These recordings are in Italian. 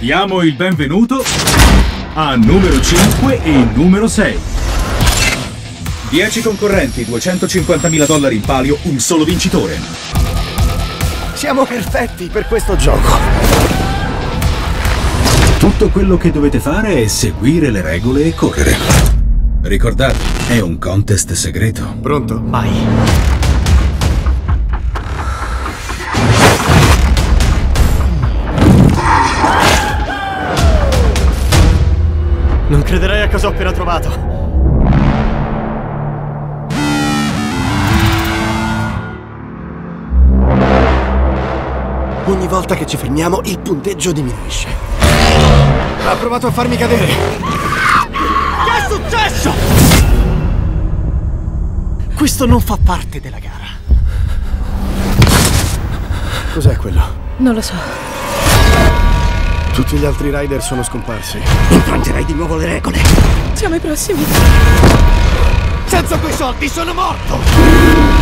Diamo il benvenuto a numero 5 e numero 6. 10 concorrenti, 250.000 dollari in palio, un solo vincitore. Siamo perfetti per questo gioco. Tutto quello che dovete fare è seguire le regole e correre. Ricordate, è un contest segreto. Pronto? Vai. Non crederai a cosa ho appena trovato. Ogni volta che ci fermiamo, il punteggio diminuisce. Ha provato a farmi cadere. Che è successo? Questo non fa parte della gara. Cos'è quello? Non lo so. Tutti gli altri rider sono scomparsi. Infrangerai di nuovo le regole. Siamo i prossimi. Senza quei soldi sono morto!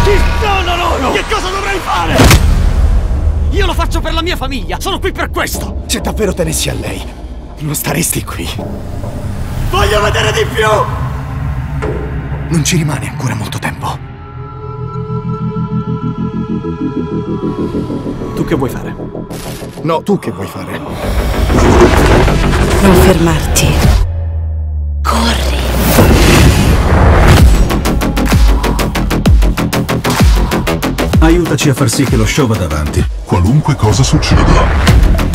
Chi sono loro? Che cosa dovrei fare? Io lo faccio per la mia famiglia, sono qui per questo! Se davvero tenessi a lei, non staresti qui. Voglio vedere di più! Non ci rimane ancora molto tempo. Tu che vuoi fare? No, tu che vuoi fare? Non fermarti. Corri. Aiutaci a far sì che lo show vada avanti. Qualunque cosa succeda.